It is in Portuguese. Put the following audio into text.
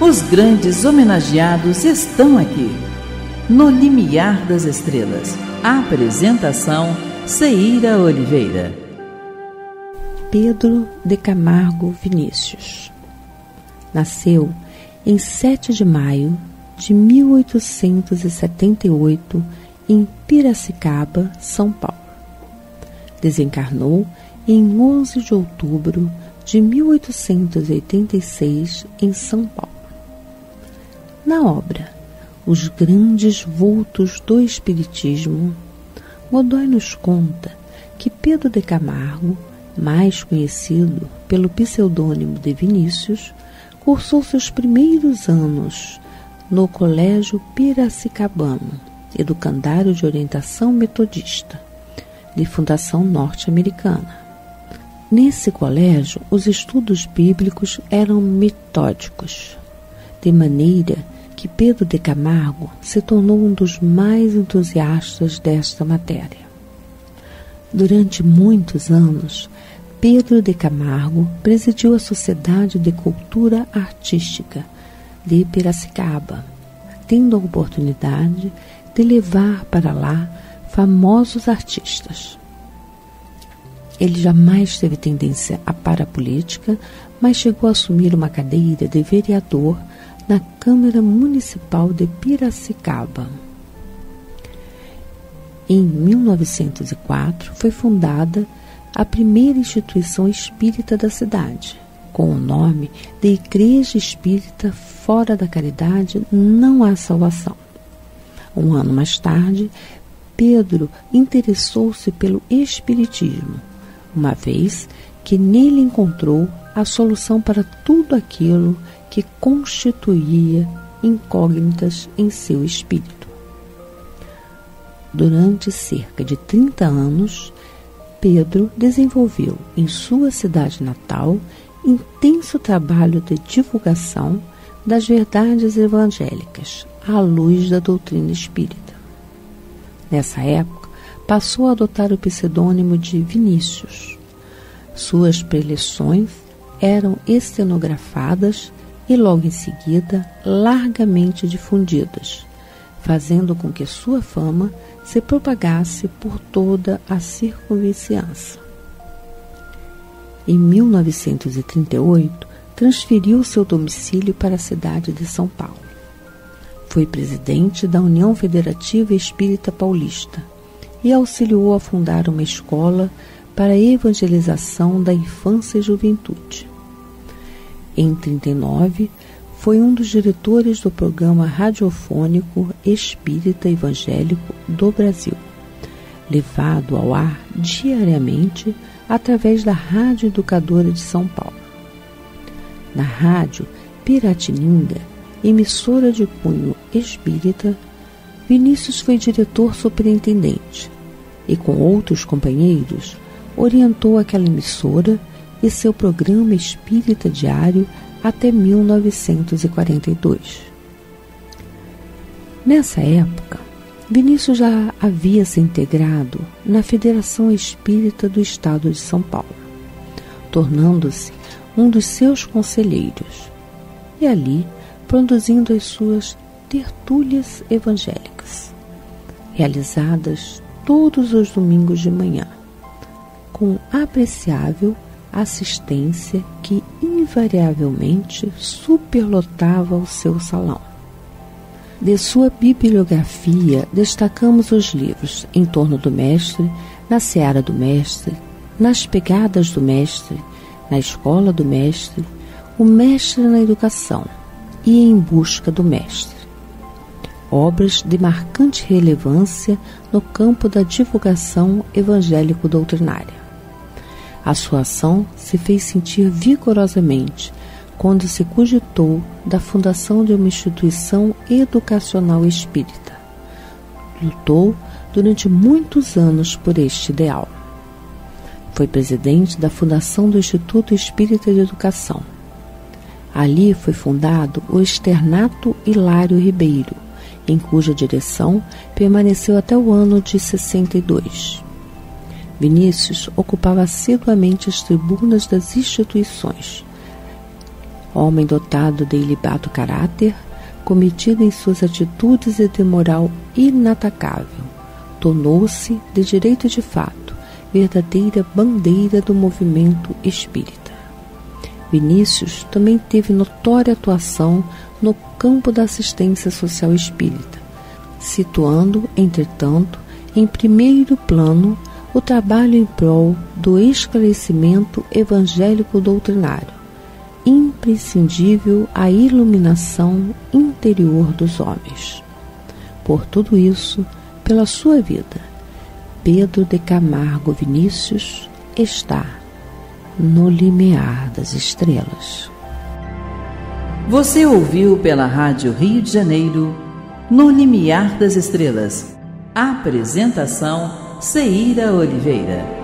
Os grandes homenageados estão aqui. No Limiar das Estrelas. Apresentação: Ceira Oliveira. Pedro de Camargo Vinícius. Nasceu em 7 de maio de 1878 em Piracicaba, São Paulo. Desencarnou em 11 de outubro de 1886 em São Paulo. Na obra Os Grandes Vultos do Espiritismo, Godoy nos conta que Pedro de Camargo, mais conhecido pelo pseudônimo de Vinícius, cursou seus primeiros anos no Colégio Piracicabano, educandário de orientação metodista, de fundação norte-americana. Nesse colégio, os estudos bíblicos eram metódicos, de maneira que Pedro de Camargo se tornou um dos mais entusiastas desta matéria. Durante muitos anos, Pedro de Camargo presidiu a Sociedade de Cultura Artística de Piracicaba, tendo a oportunidade de levar para lá famosos artistas. Ele jamais teve tendência à parapolítica, mas chegou a assumir uma cadeira de vereador na Câmara Municipal de Piracicaba. Em 1904 foi fundada a primeira instituição espírita da cidade, com o nome de Igreja Espírita Fora da Caridade Não Há Salvação. Um ano mais tarde, Pedro interessou-se pelo Espiritismo, uma vez que nele encontrou a solução para tudo aquilo que constituía incógnitas em seu espírito. Durante cerca de 30 anos, Pedro desenvolveu em sua cidade natal intenso trabalho de divulgação das verdades evangélicas à luz da doutrina espírita. Nessa época, passou a adotar o pseudônimo de Vinícius. Suas preleções eram estenografadas e logo em seguida largamente difundidas, fazendo com que sua fama se propagasse por toda a circunvizinhança. Em 1938, transferiu seu domicílio para a cidade de São Paulo. Foi presidente da União Federativa Espírita Paulista e auxiliou a fundar uma escola para a evangelização da infância e juventude. Em 39, foi um dos diretores do programa radiofônico Espírita Evangélico do Brasil, levado ao ar diariamente através da Rádio Educadora de São Paulo. Na rádio Piratininga, emissora de cunho espírita, Vinícius foi diretor superintendente e, com outros companheiros, orientou aquela emissora e seu programa espírita diário até 1942. Nessa época, Vinícius já havia se integrado na Federação Espírita do Estado de São Paulo, tornando-se um dos seus conselheiros e ali produzindo as suas tertúlias evangélicas, realizadas todos os domingos de manhã, com apreciável assistência que invariavelmente superlotava o seu salão. De sua bibliografia, destacamos os livros Em torno do Mestre, Na Seara do Mestre, Nas Pegadas do Mestre, Na Escola do Mestre, O Mestre na Educação e Em Busca do Mestre. Obras de marcante relevância no campo da divulgação evangélico-doutrinária. A sua ação se fez sentir vigorosamente quando se cogitou da fundação de uma instituição educacional espírita. Lutou durante muitos anos por este ideal. Foi presidente da fundação do Instituto Espírita de Educação. Ali foi fundado o Externato Hilário Ribeiro, em cuja direção permaneceu até o ano de 62. Vinícius ocupava assiduamente as tribunas das instituições. Homem dotado de ilibado caráter, cometido em suas atitudes e de moral inatacável, tornou-se, de direito de fato, verdadeira bandeira do movimento espírita. Vinícius também teve notória atuação no campo da assistência social espírita, situando, entretanto, em primeiro plano o trabalho em prol do esclarecimento evangélico doutrinário, imprescindível à iluminação interior dos homens. Por tudo isso, pela sua vida, Pedro de Camargo Vinícius está no limiar das estrelas. Você ouviu pela Rádio Rio de Janeiro, No Limiar das Estrelas. Apresentação Ceira Oliveira.